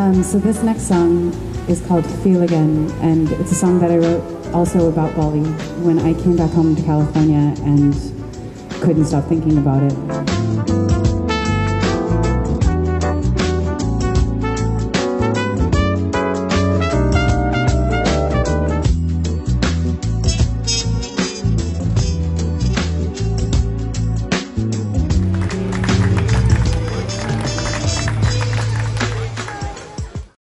Um, so this next song is called Feel Again, and it's a song that I wrote also about Bali when I came back home to California and couldn't stop thinking about it.